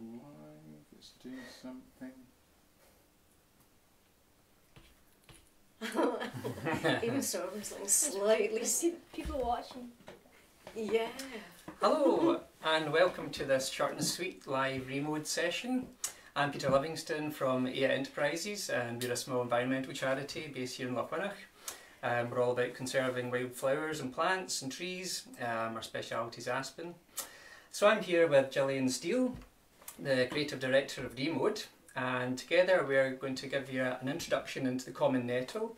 live. Let's do something. Even Storm's like slightly. See people watching. Yeah. Hello, and welcome to this short and sweet live remote session. I'm Peter Livingstone from EADHA Enterprises, and we're a small environmental charity based here in Lochwinnoch. Um, we're all about conserving wild flowers and plants and trees. Um, our speciality is aspen. So I'm here with Gillian Steel, the creative director of ReMode, and together we're going to give you an introduction into the common nettle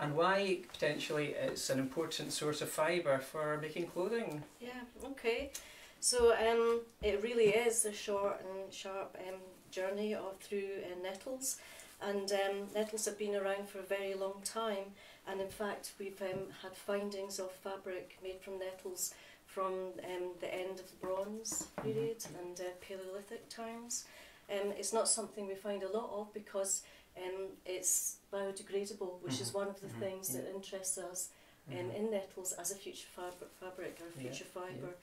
and why potentially it's an important source of fibre for making clothing. Yeah. Okay. So um, it really is a short and sharp um, journey of through uh, nettles, and um, nettles have been around for a very long time. And in fact, we've um, had findings of fabric made from nettles from um, the end of the Bronze period and uh, Paleolithic times. Um, it's not something we find a lot of because um, it's biodegradable, which is Mhm. one of the Mhm. things that interests us um, in nettles as a future fab- fabric or Yeah, future fibre.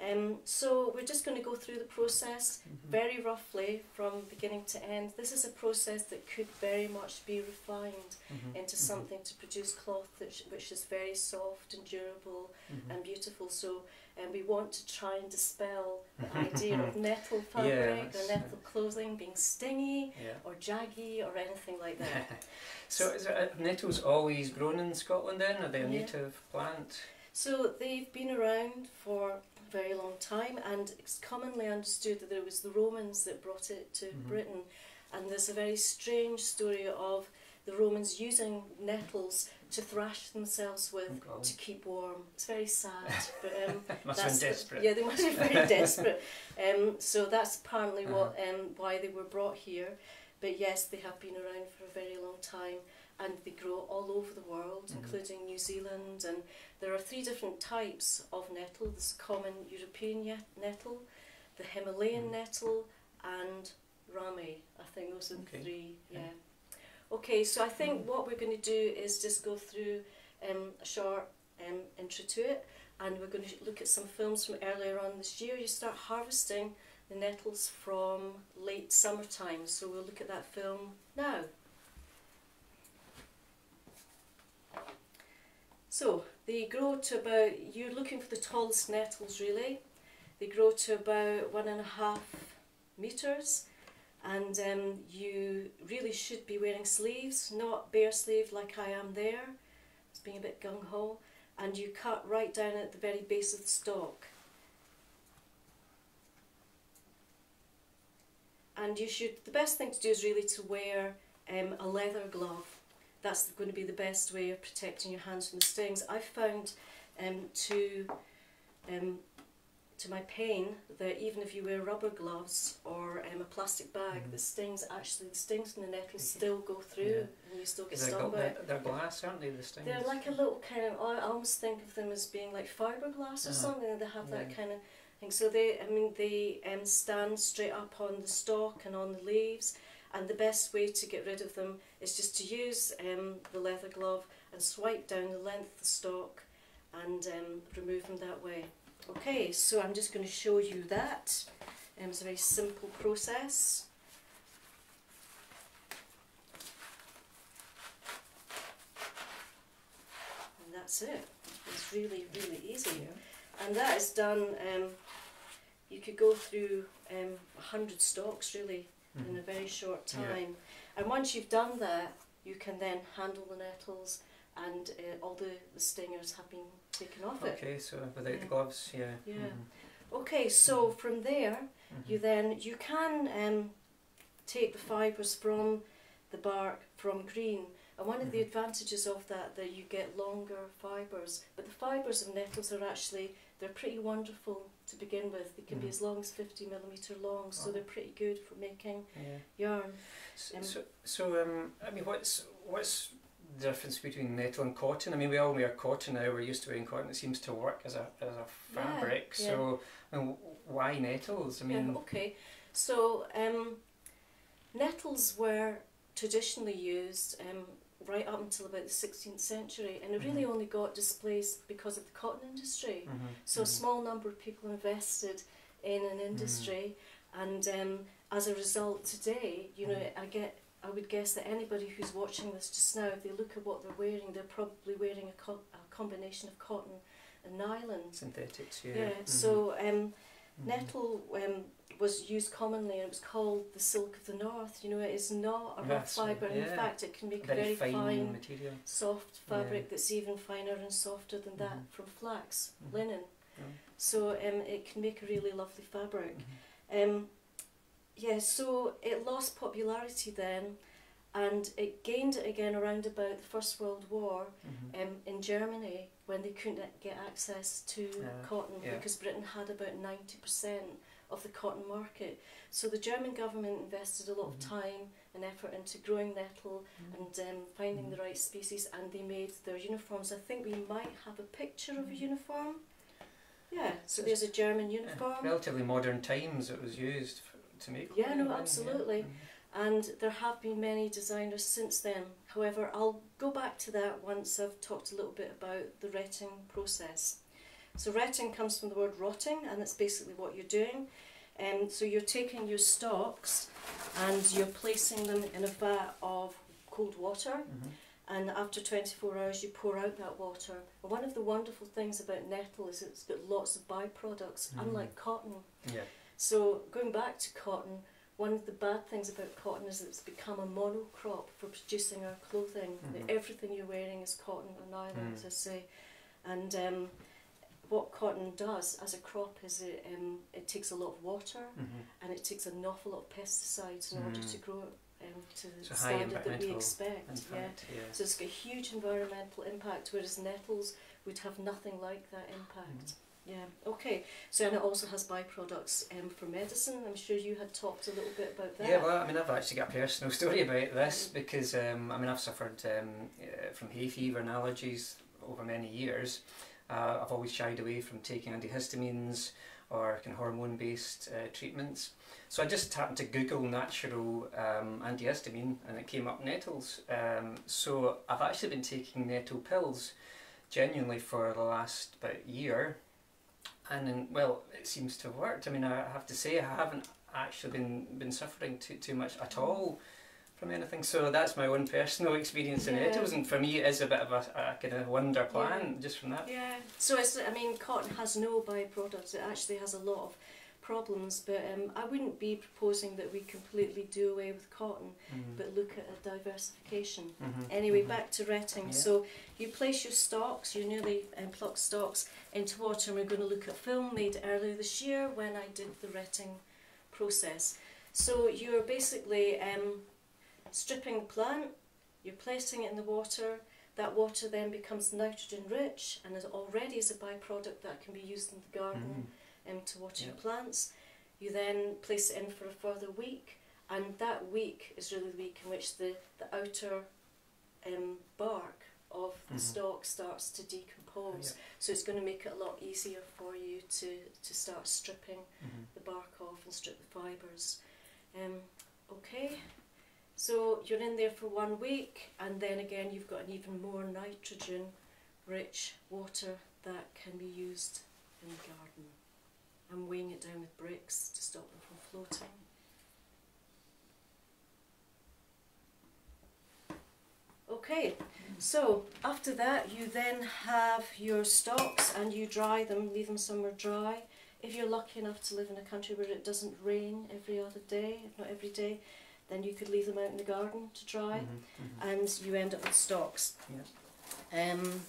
Um, so we're just going to go through the process Mhm. very roughly from beginning to end. This is a process that could very much be refined Mhm. into Mhm. something to produce cloth that sh- which is very soft and durable Mhm. and beautiful. So um, we want to try and dispel the idea of nettle fabric or nettle clothing being stingy Yeah. or jaggy or anything like that. so is it, uh, nettles always grown in Scotland then? Are they a Yeah. native plant? So they've been around for very long time, and it's commonly understood that it was the Romans that brought it to Mhm. Britain. And there's a very strange story of the Romans using nettles to thrash themselves with Oh, to keep warm. It's very sad, but um, Must have that's been desperate. Yeah, they must be very desperate. Um, so that's apparently what Uh-huh. um, why they were brought here. But yes, they have been around for a very long time, and they grow all over the world, Mhm. including New Zealand. And there are three different types of nettle: this common European nettle, the Himalayan Mhm. nettle, and ramie. I think those are the Okay. three. Yeah. Okay, so I think Mhm. what we're going to do is just go through um, a short um, intro to it, and we're going to look at some films from earlier on this year. You start harvesting the nettles from late summertime, so we'll look at that film now. So they grow to about, you're looking for the tallest nettles really. They grow to about one and a half metres and um, you really should be wearing sleeves, not bare sleeve like I am there. It's being a bit gung ho. And you cut right down at the very base of the stalk. And you should, the best thing to do is really to wear um, a leather glove. That's going to be the best way of protecting your hands from the stings. I've found um, to um, to my pain that even if you wear rubber gloves or um, a plastic bag, Mhm. the stings actually the stings in the nettles Okay. still go through Yeah. and you still get stung by it. they're, glass, aren't they, the stings? They're like a little kind of. I almost think of them as being like fiberglass or Uh-huh. something. They have that kind of thing. So they, I mean, they um, stand straight up on the stalk and on the leaves. And the best way to get rid of them is just to use um, the leather glove and swipe down the length of the stalk and um, remove them that way. Okay, so I'm just going to show you that. Um, it's a very simple process. And that's it. It's really, really easy. Yeah. And that is done, um, you could go through um, 100 stalks really in a very short Yeah. time. And once you've done that, you can then handle the nettles and uh, all the, the stingers have been taken off it. Okay, so without Yeah. the gloves, yeah. Yeah. Mhm. Okay, so from there, Mhm. you then, you can um, take the fibres from the bark from green. And one of the Mhm. advantages of that, that you get longer fibres. But the fibres of nettles are actually, they're pretty wonderful to begin with. They can be Mhm. as long as 50 millimetre long, so Oh. they're pretty good for making Yeah. yarn. So, Um, so, so um, I mean, what's what's the difference between nettle and cotton? I mean, we all wear cotton now. We're used to wearing cotton. It seems to work as a as a fabric. yeah. So, I mean, why nettles? I mean, yeah, okay. So um, nettles were traditionally used um, right up until about the 16th century, and it really Mhm. only got displaced because of the cotton industry. mhm, So a mhm. small number of people invested in an industry, And um, as a result, today, you know, Mhm. I get. I would guess that anybody who's watching this just now, if they look at what they're wearing, they're probably wearing a, co- a combination of cotton and nylon. Synthetics, yeah. Yeah. So um, nettle um, was used commonly, and it was called the silk of the north. You know, it is not a rough fibre. and In fact, it can make a very fine, fine material. soft Yeah. fabric that's even finer and softer than that Mhm. from flax, Mhm. linen. Yeah. So um, it can make a really lovely fabric. Mhm. Um, yeah, so it lost popularity then, and it gained it again around about the First World War Mhm. um, in Germany when they couldn't get access to Yeah, cotton yeah. because Britain had about 90% of the cotton market. So the German government invested a lot of Mhm. time and effort into growing nettle Mhm. and um, finding Mhm. the right species, and they made their uniforms. I think we might have a picture of a uniform. Yeah, so there's a German Yeah, uniform, Relatively modern times it was used to make. Yeah, no, yeah. absolutely. Mhm. and there have been many designers since then. However, I'll go back to that once I've talked a little bit about the retting process. So, retting comes from the word rotting, and it's basically what you're doing. Um, so, you're taking your stalks and you're placing them in a vat of cold water, Mhm. and after 24 hours, you pour out that water. And one of the wonderful things about nettle is it's got lots of byproducts, Mhm. unlike cotton. Yeah. So going back to cotton, one of the bad things about cotton is it's become a monocrop for producing our clothing. Mhm. Everything you're wearing is cotton or nylon, Mm. as I say. And um, what cotton does as a crop is it, um, it takes a lot of water Mhm. and it takes an awful lot of pesticides in order Mm. to grow it um, to the So high standard that we expect. In Yeah. yeah. So it's got a huge environmental impact, whereas nettles would have nothing like that impact. Mhm. Yeah, okay. So, and it also has byproducts um, for medicine. I'm sure you had talked a little bit about that. Yeah, well, I mean, I've actually got a personal story about this because, um, I mean, I've suffered um, uh, from hay fever and allergies over many years. Uh, I've always shied away from taking antihistamines or kind of hormone-based uh, treatments. So I just happened to Google natural um, antihistamine and it came up nettles. Um, so I've actually been taking nettle pills genuinely for the last about year. And then, well, it seems to have worked. I mean, I have to say, I haven't actually been been suffering too too much at all from anything. So that's my own personal experience in Yeah. nettles, and for me, it is a bit of a, a kind of wonder plan just from that. Yeah. So it's, I mean, cotton has no byproducts. It actually has a lot of problems, but um, I wouldn't be proposing that we completely do away with cotton, Mhm. but look at a diversification. Mhm. Anyway, Mhm. back to retting. Yeah. So you place your stalks, your newly um, plucked stalks, into water, and we're going to look at film made earlier this year when I did the retting process. So you're basically um, stripping the plant, you're placing it in the water. That water then becomes nitrogen rich and is already is a byproduct that can be used in the garden Mhm. um, to water your plants. You then place it in for a further week, and that week is really the week in which the, the outer um, bark of the Mhm. stalk starts to decompose. So it's going to make it a lot easier for you to, to start stripping Mhm. the bark off and strip the fibres. Um, okay, so you're in there for one week, and then again you've got an even more nitrogen rich water that can be used in the garden. I'm weighing it down with bricks to stop them from floating. Okay, so after that, you then have your stalks and you dry them, leave them somewhere dry. If you're lucky enough to live in a country where it doesn't rain every other day, if not every day, then you could leave them out in the garden to dry Mhm. Mhm. and you end up with stalks. Yeah. Um,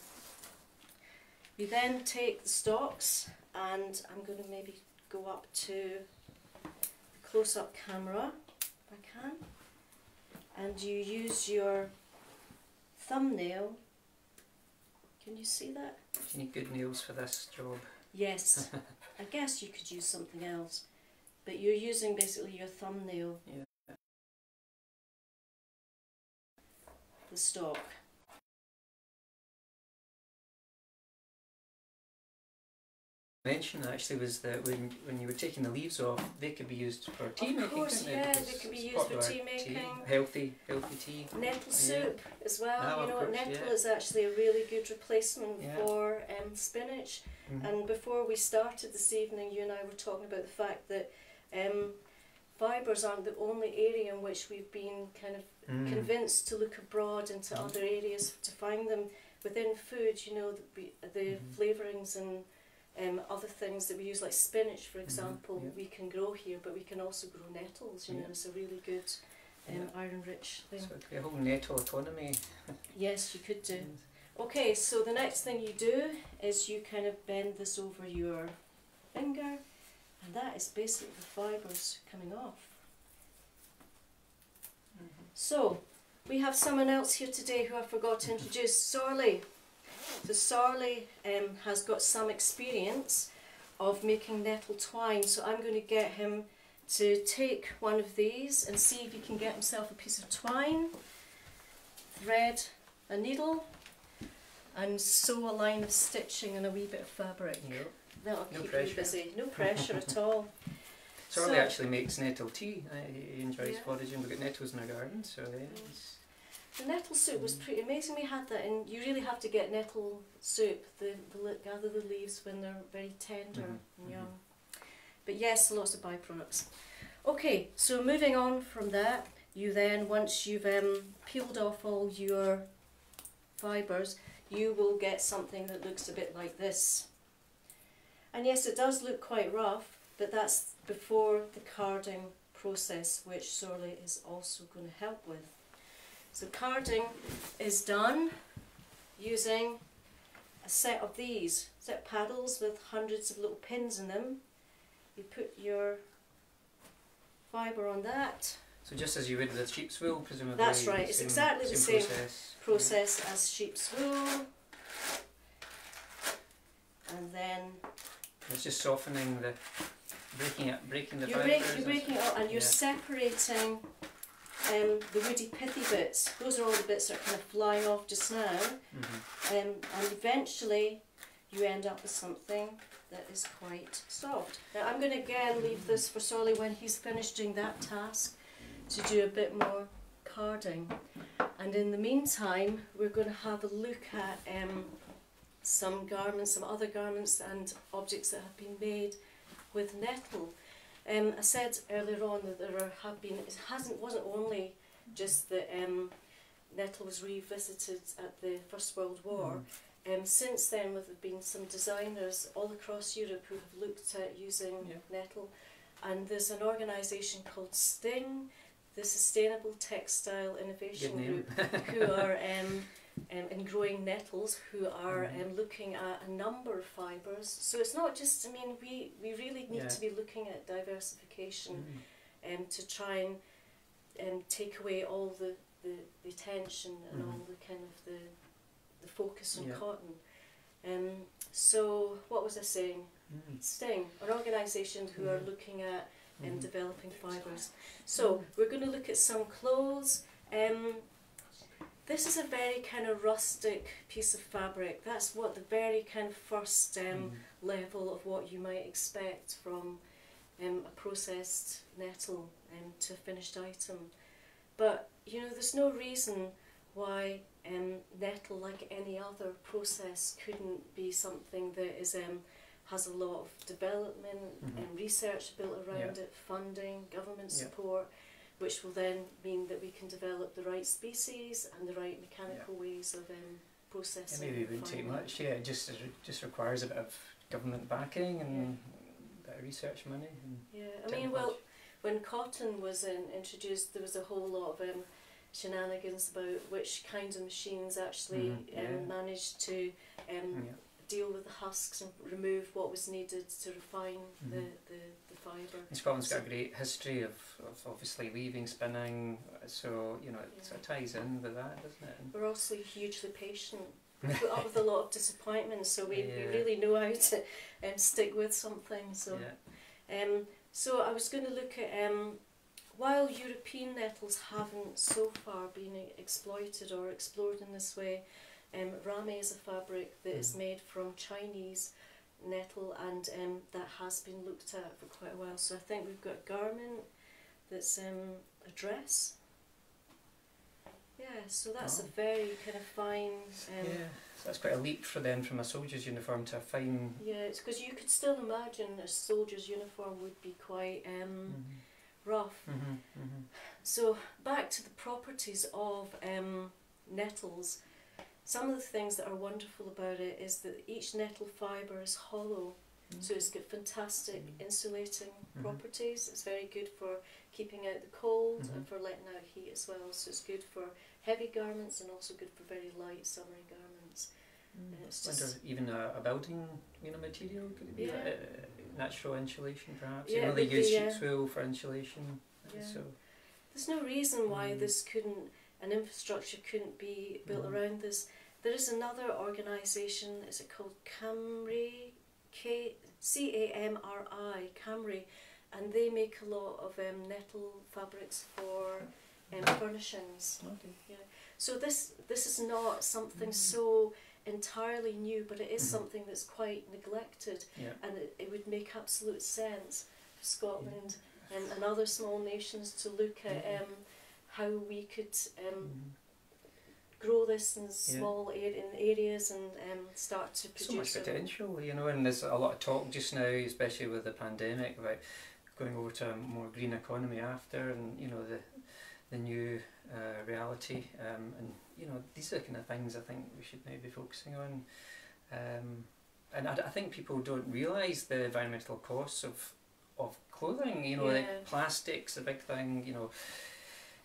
you then take the stalks, and I'm going to maybe go up to the close up camera if I can, and you use your thumbnail. Can you see that? You need good nails for this job. Yes. I guess you could use something else, but you're using basically your thumbnail. Yeah. The stalk. Mention actually was that when when you were taking the leaves off, they could be used for tea making. Of course, yeah, Because they could be used for tea making. healthy, healthy tea. Nettle soup as well. Ah, you know, course, nettle yeah. is actually a really good replacement Yeah. for um, spinach. Mhm. And before we started this evening, you and I were talking about the fact that um, fibres aren't the only area in which we've been kind of Mm. convinced to look abroad into Mm. other areas to find them within food. You know, the, the Mhm. flavourings and um, other things that we use, like spinach, for example, Mm-hmm. yeah. we can grow here, but we can also grow nettles. You know, it's a really good um, iron-rich thing. So it could be a whole nettle economy. Yes, you could do. Okay, so the next thing you do is you kind of bend this over your finger, and that is basically the fibres coming off. So, we have someone else here today who I forgot to introduce, Sorley. So Sorley um, has got some experience of making nettle twine, so I'm going to get him to take one of these and see if he can get himself a piece of twine, thread, a needle, and sew a line of stitching and a wee bit of fabric. Yep. That'll No keep pressure. you busy. No pressure at all. Charlie So- actually makes nettle tea. He enjoys Yeah. foraging. We've got nettles in our garden, so yeah. it's- The nettle soup was Mm. pretty amazing. We had that, and you really have to get nettle soup. The, the gather the leaves when they're very tender Mhm, and mhm. young. But yes, lots of byproducts. Okay, so moving on from that, you then once you've um, peeled off all your fibres, you will get something that looks a bit like this. And yes, it does look quite rough, but that's before the carding process, which Sorley is also going to help with. So carding is done using a set of these, set of paddles with hundreds of little pins in them. You put your fibre on that So just as you would with sheep's wool, presumably. That's right, it's same- exactly the same process. process as sheep's wool. And then It's just softening the, breaking it, breaking the you're, break, you're breaking it up and you're Yeah. separating um, the woody pithy bits. Those are all the bits that are kind of flying off just now. hmm Um, and eventually you end up with something that is quite soft. Now I'm going to again leave this for Sorley when he's finished doing that task to do a bit more carding. And in the meantime we're going to have a look at um, some garments, some other garments and objects that have been made with nettle. Um, I said earlier on that there are, have been, it hasn't, wasn't only just that um, nettle was revisited at the First World War. Um, since then, there have been some designers all across Europe who have looked at using Yeah. nettle, and there's an organisation called STING, the Sustainable Textile Innovation Group, who are um, um, in growing nettles, who are Mhm. um, looking at a number of fibres. So it's not just, I mean, we, we really need Yeah. to be looking at diversification Mhm. um, to try and um, take away all the, the, the tension and Mhm. all the kind of the, the focus on Yeah. cotton. Um, so what was I saying? Mhm. Sting, an organisation who are Mhm. looking at um, Mhm. developing fibres. So we're going to look at some clothes. Um, this is a very kind of rustic piece of fabric. That's what the very kind of first um, Mhm. level of what you might expect from um, a processed nettle um, to a finished item. But you know, there's no reason why um, nettle, like any other process, couldn't be something that is um, has a lot of development Mhm. and research built around it, funding, government Yeah. Which will then mean that we can develop the right species and the right mechanical ways of um, It processing. maybe and wouldn't take much. Yeah, it just it just requires a bit of government backing and a bit of research money. And Yeah, I mean, well, when cotton was in, introduced, there was a whole lot of um, shenanigans about which kinds of machines actually Mhm, um, managed to um, yeah. deal with the husks and remove what was needed to refine the, Mhm. the, the fibre. And Scotland's got a great history of, of obviously weaving, spinning, so you know it Yeah. ties in with that, doesn't it? We're also hugely patient. We put up with a lot of disappointment, so we, we really know how to um, stick with something. So. yeah. Um, so I was going to look at um, while European nettles haven't so far been exploited or explored in this way, um, ramie is a fabric that is Mhm. made from Chinese nettle and um, that has been looked at for quite a while. So I think we've got a garment that's um, a dress. Yeah, so that's a Oh. very kind of fine. Um, yeah, so that's quite a leap for them from a soldier's uniform to a fine. Yeah, it's because you could still imagine a soldier's uniform would be quite um, rough. Mhm, mhm. So back to the properties of um, nettles. Some of the things that are wonderful about it is that each nettle fibre is hollow, so it's got fantastic Mm. insulating Mhm. properties. It's very good for keeping out the cold and Mhm. for letting out heat as well. So it's good for heavy garments and also good for very light summery garments. And it's Wonder just even a, a building, you know, material could it be Yeah. like, uh, natural insulation perhaps. Yeah, you know, they use be, sheep's yeah. wool for insulation. uh, Yeah. So There's no reason why Mm. this couldn't, an infrastructure couldn't be built Mhm. around this. There is another organisation, is it called Camry? K C A M R I, Camry, and they make a lot of um, nettle fabrics for um, furnishings. okay. So this this is not something Mm. so entirely new, but it is Mhm. something that's quite neglected, Yeah. and it, it would make absolute sense for Scotland and, and other small nations to look at Mhm. um, how we could um, Mhm. grow this in small ar- in areas and um, start to produce. So much potential, you know, and there's a lot of talk just now, especially with the pandemic, about going over to a more green economy after, and you know the the new uh, reality, um, and you know these are the kind of things I think we should maybe be focusing on, um, and I, I think people don't realise the environmental costs of of clothing. You know, Yeah. like plastic's a big thing. You know,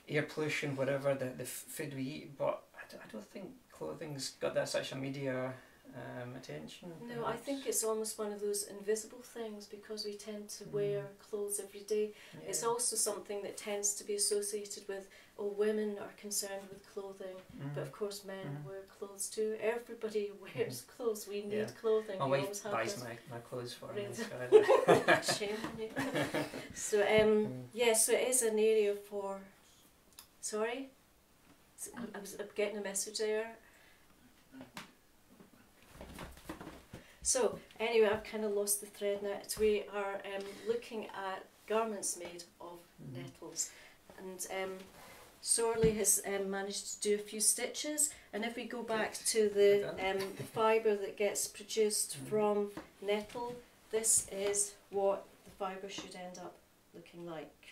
air pollution, whatever the the food we eat, but I d- I don't think clothing's got that such a media um, attention. No, I think it's almost one of those invisible things because we tend to Mm. wear clothes every day. It's also something that tends to be associated with, oh, women are concerned with clothing, but of course men Mhm. wear clothes too. Everybody wears clothes. We need Yeah. clothing. My we wife buys my, my clothes for me. So Shame on you. So um, Mm. yeah, so it is an area for. Sorry, I was I'm getting a message there. So anyway, I've kind of lost the thread now. We are um, looking at garments made of Mhm. nettles, and um, Sorley has um, managed to do a few stitches. And if we go back to the um, fibre that gets produced Mhm. from nettle, this is what the fibre should end up looking like.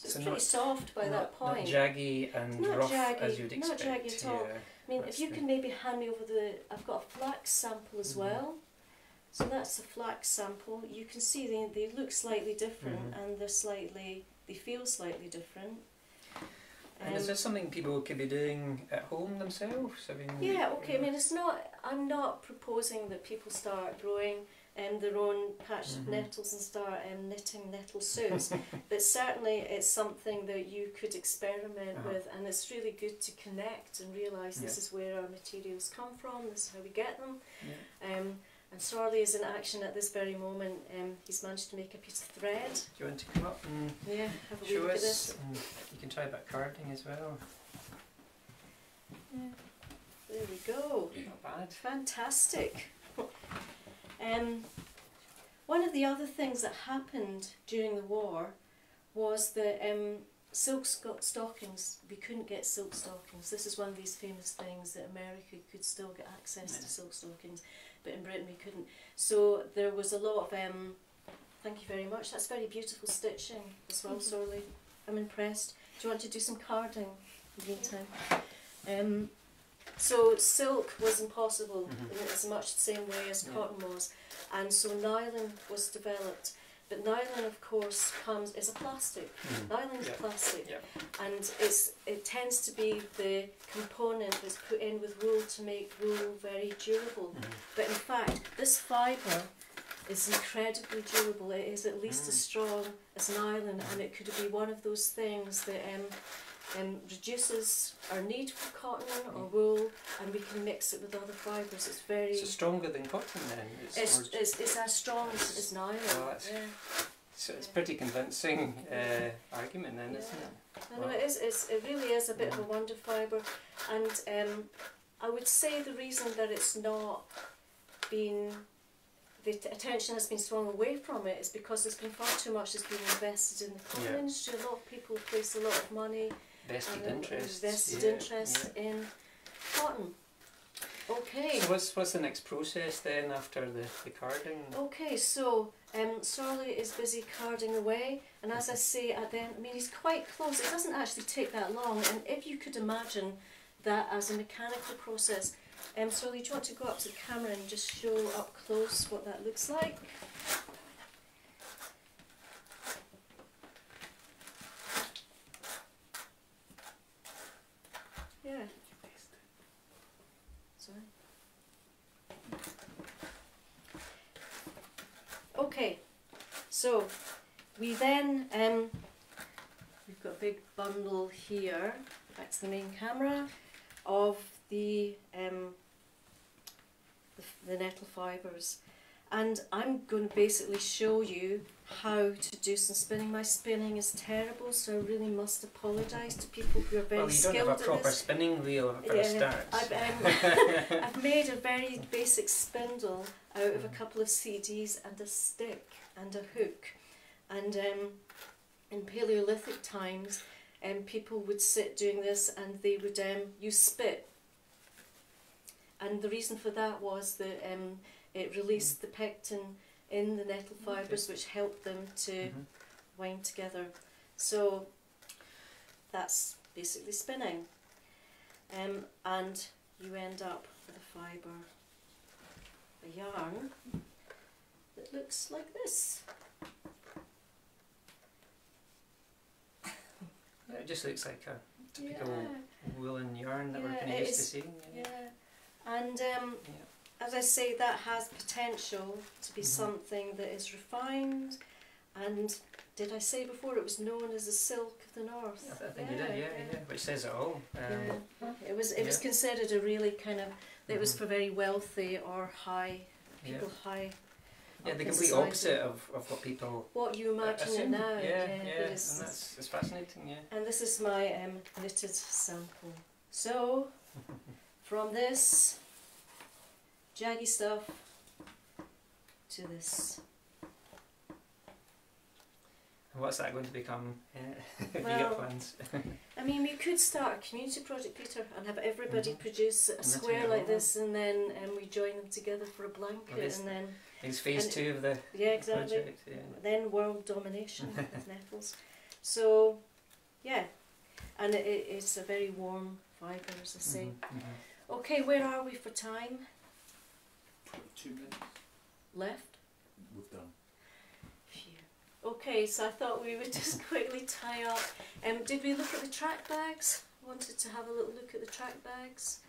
So it's So pretty not- soft by not, that point. Not jaggy and Not rough jaggy, as you'd expect. not jaggy at all. yeah. I mean, if you the- can maybe hand me over the, I've got a flax sample as Mhm. well. So that's a flax sample. You can see they, they look slightly different Mhm. and they're slightly, they feel slightly different. And is Um, this something people could be doing at home themselves? I mean, Yeah, okay. I you know, mean, it's not. I'm not proposing that people start growing um, their own patched Mhm. nettles and start um, knitting nettle suits, but certainly it's something that you could experiment Uh-huh. with, and it's really good to connect and realise this is where our materials come from. This is how we get them. yeah. Um, and Sorley is in action at this very moment. Um, he's managed to make a piece of thread. Do you want to come up and Yeah, have a show look at us? this. And you can try about carding as well. Yeah. There we go. Not bad. Fantastic. Um, one of the other things that happened during the war was that um, silk sco- stockings, we couldn't get silk stockings. This is one of these famous things that America could still get access Yeah. to silk stockings, but in Britain we couldn't. So there was a lot of, um, thank you very much, that's very beautiful stitching as well, Mhm. Sorley. I'm impressed. Do you want to do some carding in the meantime? Um, so silk was impossible Mhm. in as much the same way as Yeah. cotton was, and so nylon was developed. But nylon, of course, comes is a plastic. Mhm. Nylon is Yeah. plastic, Yeah. and it's it tends to be the component that's put in with wool to make wool very durable. Mhm. But in fact, this fibre is incredibly durable. It is at least as Mm. strong as nylon, and it could be one of those things that um, um, reduces our need for cotton or Mm. wool, and we can mix it with other fibres. It's very So stronger than cotton then? It's, it's, it's, it's as strong as, nylon. Well, yeah. so it's pretty convincing uh, argument then, isn't it? I know it is. It's, it really is a bit of a wonder fibre, and um, I would say the reason that it's not been the t- attention has been swung away from it is because there's been far too much that's been invested in the cotton Yeah. industry. A lot of people place a lot of money Vested and interest. invested yeah, interest yeah. in cotton. Okay. So what's what's the next process then after the, the carding? Okay, so um, Sorley is busy carding away, and as I say at the end, I mean he's quite close. It doesn't actually take that long, and if you could imagine that as a mechanical process, um, Sorley, do you want to go up to the camera and just show up close what that looks like? Yeah. Sorry. Okay, so we then um, we've got a big bundle here. To the main camera of the um, the, the nettle fibres, and I'm going to basically show you how to do some spinning. My spinning is terrible, so I really must apologise to people who are very well, you don't have a proper spinning wheel for a start. I've, um, I've made a very basic spindle out of a couple of CDs and a stick and a hook. And um, in Paleolithic times, um, people would sit doing this and they would um, use spit. And the reason for that was that um, it released the pectin in the nettle fibres, which helped them to Mhm. wind together. So that's basically spinning. Um, and you end up with a fibre, a yarn that looks like this. It just looks like a typical Yeah, woolen yarn that we're Yeah, kind of used to is. seeing. yeah. And um, Yeah. As I say, that has potential to be Mhm. something that is refined. And did I say before it was known as the silk of the north? I, I think you did, yeah, yeah, which says it all. Um, Yeah. It was it was considered a really kind of it was Mhm. for very wealthy or high yeah. people high. yeah, the complete society. opposite of, of what people What you imagine it now, Yeah, yeah, yeah, and that's it's fascinating. Yeah. And this is my um, knitted sample. So, from this jaggy stuff to this. And what's that going to become? Uh, Well, plans? I mean, we could start a community project, Peter, and have everybody Mhm. produce a Knitting square like this, and then um, we join them together for a blanket, this- and then It's phase and- two of the yeah, exactly. project. Yeah. Then world domination with nettles. So, yeah, and it, it, it's a very warm fibre, as I say. Mhm, mhm. Okay, where are we for time? Two minutes. Left. We've done. Phew. Okay, so I thought we would just quickly tie up. Um, did we look at the track bags? Wanted to have a little look at the track bags.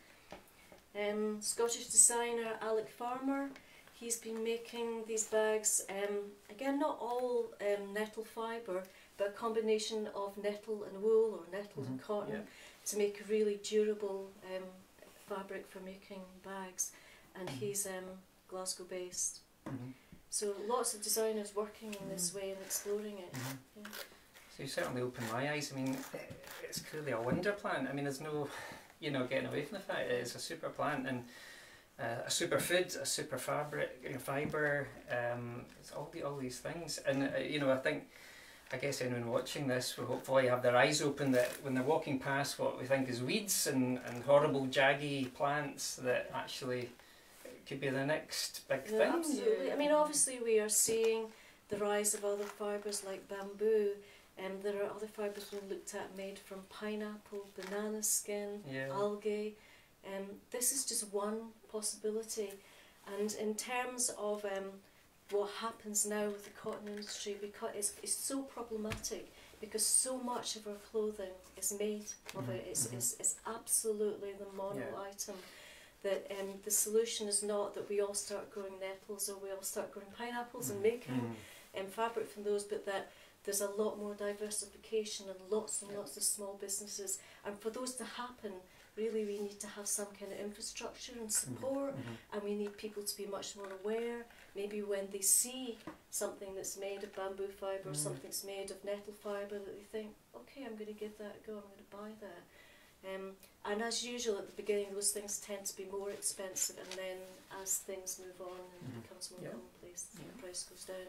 Um, Scottish designer Alec Farmer, he's been making these bags. Um, again, not all um, nettle fibre, but a combination of nettle and wool or nettle and Mhm, cotton yeah. to make a really durable um, fabric for making bags. And Mhm. he's um, Glasgow based. Mhm, So lots of designers working in this way and exploring it. mhm. Yeah. So you certainly opened my eyes. I mean, it's clearly a wonder plant. I mean, there's no, you know, getting away from the fact it's a super plant and uh, a super food, a super fabric, uh, fibre. Um, it's all the all these things, and uh, you know, I think. I guess anyone watching this will hopefully have their eyes open that when they're walking past what we think is weeds and, and horrible jaggy plants that actually could be the next big No, thing. absolutely. I mean, obviously, we are seeing the rise of other fibres like bamboo, and there are other fibres being looked at made from pineapple, banana skin, Yeah. algae. Um, this is just one possibility. And in terms of um, what happens now with the cotton industry, because it's, it's so problematic because so much of our clothing is made of it. Mhm, It's, mhm. it's, it's absolutely the mono Yeah. item. That um, the solution is not that we all start growing nettles or we all start growing pineapples and making Mm. um, fabric from those, but that there's a lot more diversification and lots and lots of small businesses. And for those to happen, really we need to have some kind of infrastructure and support, Mhm. and we need people to be much more aware. Maybe when they see something that's made of bamboo fibre or Mm. something's made of nettle fibre, that they think, okay, I'm going to give that a go, I'm going to buy that. Um, and as usual, at the beginning, those things tend to be more expensive, and then as things move on and Mhm. it becomes more Yeah. commonplace, the price goes down.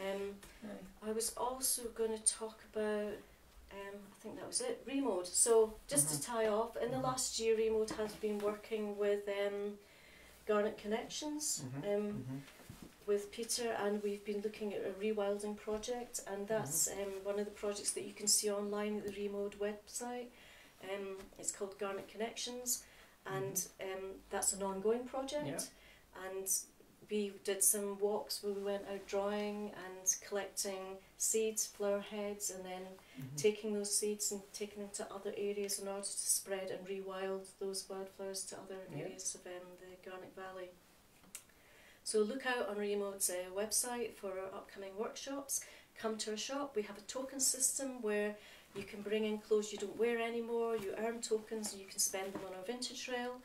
Um, Aye. I was also going to talk about um, I think that was it. Remode. So just to tie off, in the Mhm. last year, Remode has been working with um, Garnock Connections. Mhm. Um, Mhm. with Peter, and we've been looking at a rewilding project, and that's um, one of the projects that you can see online at the Remode website. Um, it's called Garnock Connections, and um, that's an ongoing project. And we did some walks where we went out drawing and collecting seeds, flower heads, and then Mhm. taking those seeds and taking them to other areas in order to spread and rewild those wildflowers to other Yeah. areas of um, the Garnock Valley. So look out on ReMode's uh, website for our upcoming workshops. Come to our shop. We have a token system where you can bring in clothes you don't wear anymore. You earn tokens and you can spend them on our vintage trail.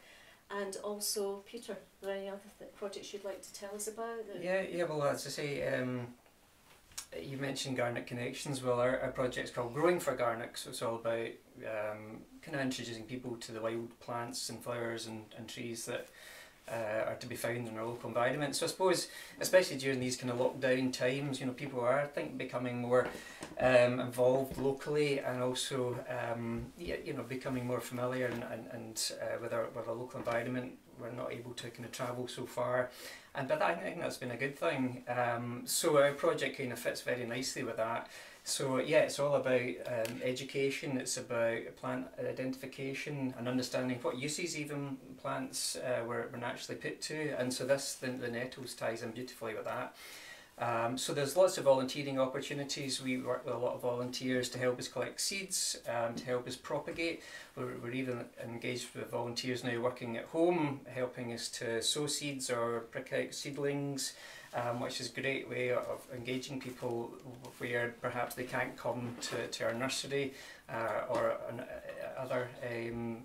And also, Peter, are there any other th- projects you'd like to tell us about? Yeah, yeah. Well, as I say, um, you mentioned Garnock Connections. Well, our, our project's called Growing for Garnock, so it's all about um, kind of introducing people to the wild plants and flowers and, and trees that uh, are to be found in our local environment. So I suppose, especially during these kind of lockdown times, you know, people are I think becoming more um, involved locally and also um, you know becoming more familiar and, and, and uh, with our with our local environment. We're not able to kind of travel so far, and but I think that's been a good thing. Um, so our project kind of fits very nicely with that. So yeah, it's all about um, education. It's about plant identification and understanding what uses even plants uh, were, were naturally put to. And so this the, the nettles ties in beautifully with that. Um, so there's lots of volunteering opportunities. We work with a lot of volunteers to help us collect seeds, um, to help us propagate. We're, we're even engaged with volunteers now working at home, helping us to sow seeds or prick out seedlings um, which is a great way of engaging people where perhaps they can't come to, to our nursery uh, or an, uh, other um,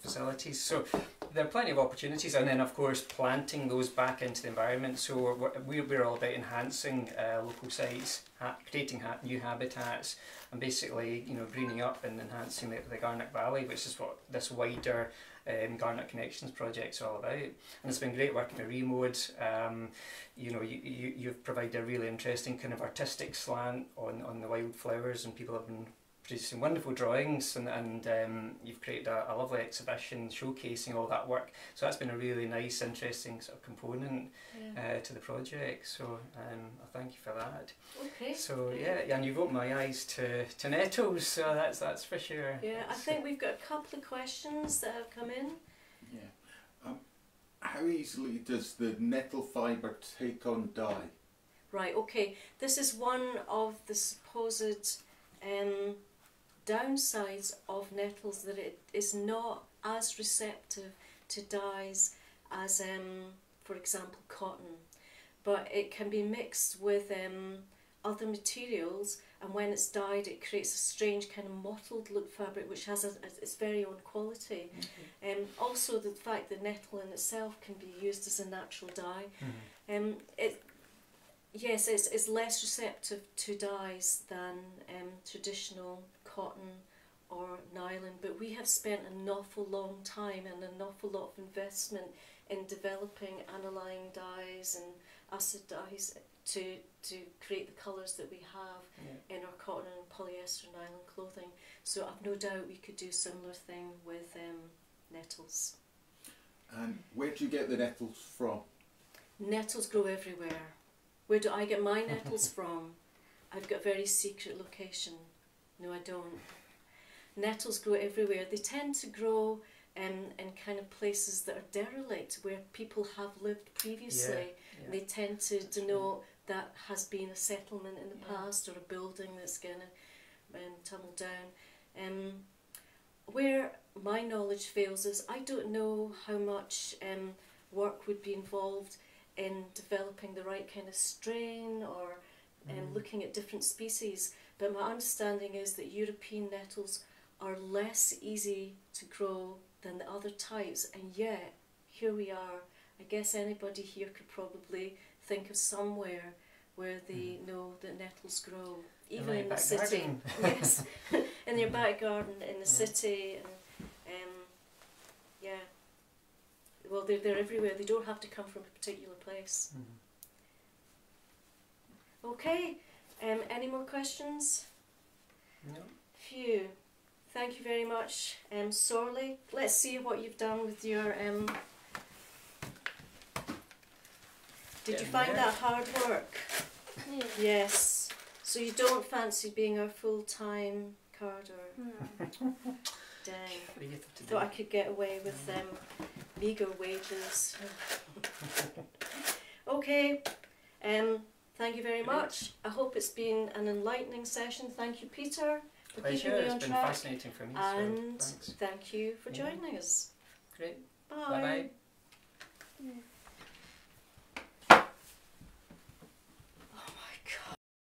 facilities. So there are plenty of opportunities, and then of course planting those back into the environment. So we're, we're, all about enhancing uh, local sites, creating ha- new habitats, and basically you know greening up and enhancing the, the Garnock Valley, which is what this wider um, Garnock Connections project's all about. And it's been great working with Remode. Um, you know, you, you, you've provided a really interesting kind of artistic slant on, on the wildflowers, and people have been producing wonderful drawings, and, and um, you've created a, a lovely exhibition showcasing all that work. So that's been a really nice, interesting sort of component Yeah. uh, to the project. So um, I thank you for that. Okay. So yeah, and you've opened my eyes to, to nettles, so that's that's for sure. Yeah, I So- think we've got a couple of questions that have come in. Yeah. Um, how easily does the nettle fibre take on dye? Right, okay. This is one of the supposed um, downsides of nettles that it is not as receptive to dyes as, um, for example, cotton. But it can be mixed with um, other materials, and when it's dyed, it creates a strange kind of mottled look fabric, which has a, its very own quality. Um, also, the fact that nettle in itself can be used as a natural dye. Mhm. Um, it, yes, it's, it's less receptive to dyes than um, traditional cotton or nylon, but we have spent an awful long time and an awful lot of investment in developing aniline dyes and acid dyes to, to create the colours that we have Yeah. in our cotton and polyester nylon clothing. So I've no doubt we could do a similar thing with um, nettles. And where do you get the nettles from? Nettles grow everywhere. Where do I get my nettles from? I've got a very secret location. No, I don't. Nettles grow everywhere. They tend to grow um, in kind of places that are derelict, where people have lived previously. Yeah. They tend to denote that has been a settlement in the Yeah. past or a building that's going to um, tumble down. Um, where my knowledge fails is I don't know how much um, work would be involved in developing the right kind of strain or um, Mm. looking at different species. But my understanding is that European nettles are less easy to grow than the other types, and yet here we are. I guess anybody here could probably think of somewhere where they know that nettles grow, even my in the city. yes, in your back garden, in the Yeah. city, and um, yeah. Well, they're, they're everywhere. They don't have to come from a particular place. Mhm. Okay. Um, any more questions? No. Phew. Thank you very much, um, Sorley. Let's see what you've done with your. Um, did you find there. that hard work? Yeah. Yes. So you don't fancy being a full time carder? Hmm. Dang. Creative to do. Thought I could get away with um, meagre wages. okay. Um, thank you very much. I hope it's been an enlightening session. Thank you, Peter, for Pleasure. keeping me It's on been track. fascinating for me. And so thank you for Yeah. joining us. Great. Bye. Bye bye. Yeah.